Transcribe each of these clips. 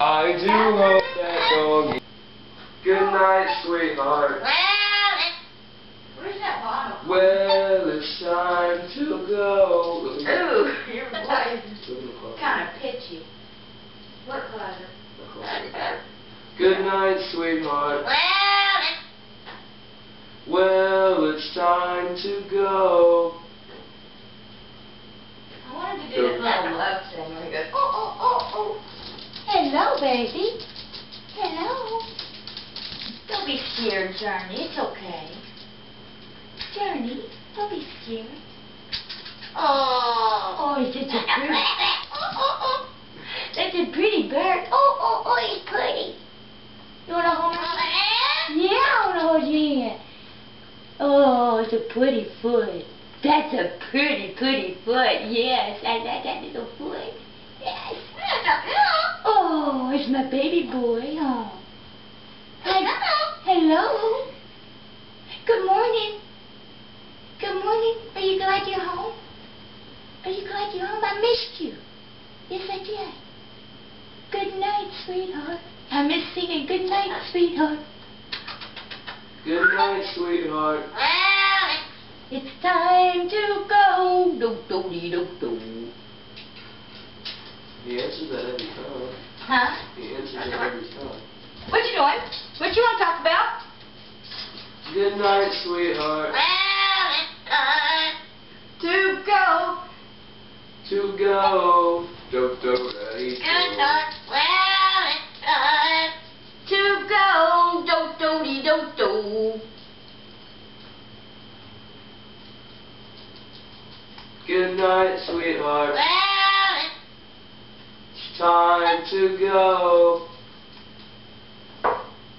I do hope that doggy. Good night, sweetheart. Where's that bottle? Well, it's time to go. Ooh, your voice is Look at the clock. kind of pitchy. What closet? Good night, sweetheart. Well, it's time to go. I wanted to do this little love thing where he goes, oh, oh, oh, oh. Hello, baby. Hello. Don't be scared, Journey. It's okay. Journey, don't be scared. Oh. Oh, he's such a pretty. That's a pretty bird. Oh, oh, oh, he's pretty. You want to hold my Yeah, I want to hold your hand. Oh, it's a pretty foot. That's a pretty, pretty foot. Yes, I like that little foot. Yes. Oh, it's my baby boy. Oh. Hello. Hello. Good morning. Good morning. Are you glad you're home? Are you glad you're home? I missed you. Yes, I did. Good night, sweetheart. I miss singing good night, sweetheart. Good night, sweetheart. It's time to go. Do do dee do do. He answers that every time. Huh? He answers that every time. What you doing? What you want to talk about? Good night, sweetheart. To go. To go. Do do daddy do. To go. Do do dee do do. Good night, sweetheart. Time to go.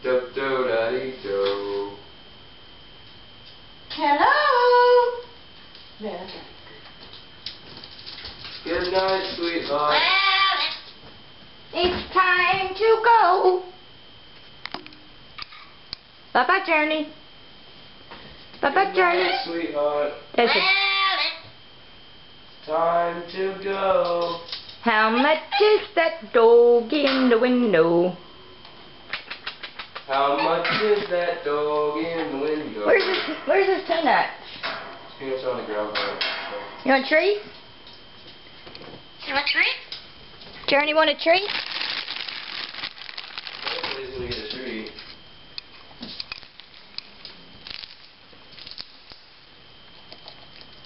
Do do daddy do. Hello. There. Good night, sweetheart. It's time to go. Bye bye, Journey. Bye bye, Journey. sweetheart. That's it. Time to go. How much is that dog in the window? How much is that dog in the window? Where's this? Where's this tin at? It's on the ground. You want a treat? You want a treat? Journey, want a treat? Nobody's gonna a treat.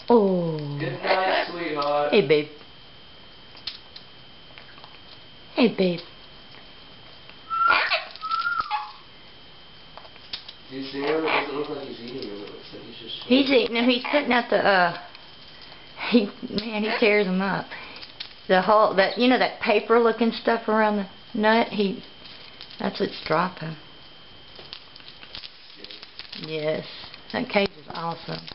Oh. Good night, sweetheart. Hey, babe. Hey, babe. Do you see him? It doesn't look like he's eating him. It looks like he's just. He's eating him. He's putting out the, uh, he, man, he tears them up. The whole, that, you know, that paper looking stuff around the nut, he, that's what's dropping. Yes. That cage is awesome.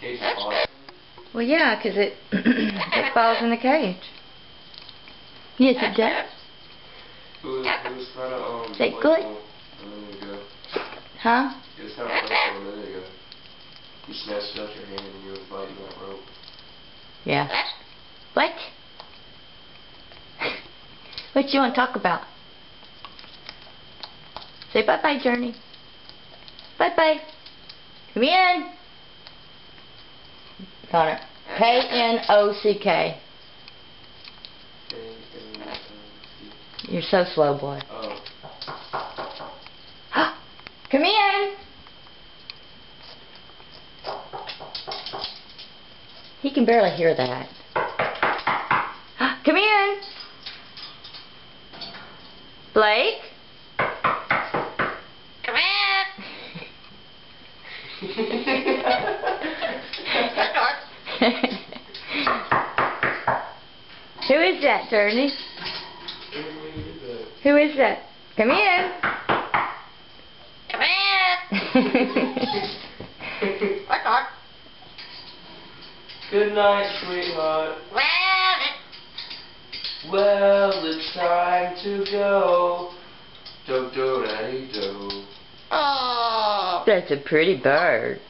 Case is awesome. Well, yeah, 'cause it, it falls in the cage. Yes, it does. It was, it was um. Is playful good? A minute ago. Huh? It was kind of playful a minute ago. You snatched up your hand and you were fighting that rope. Yeah. What? What you want to talk about? Say bye-bye, Journey. Bye-bye. Come in. Connor. K-N-O-C-K. You're so slow, boy. Oh. Come in. He can barely hear that. Come in. Blake? Come in. Who is that, Journey? When you did that. Who is that? Come in. Come in. Good night, sweetheart. Well, it's time to go. Do do daddy do. That's a pretty bird.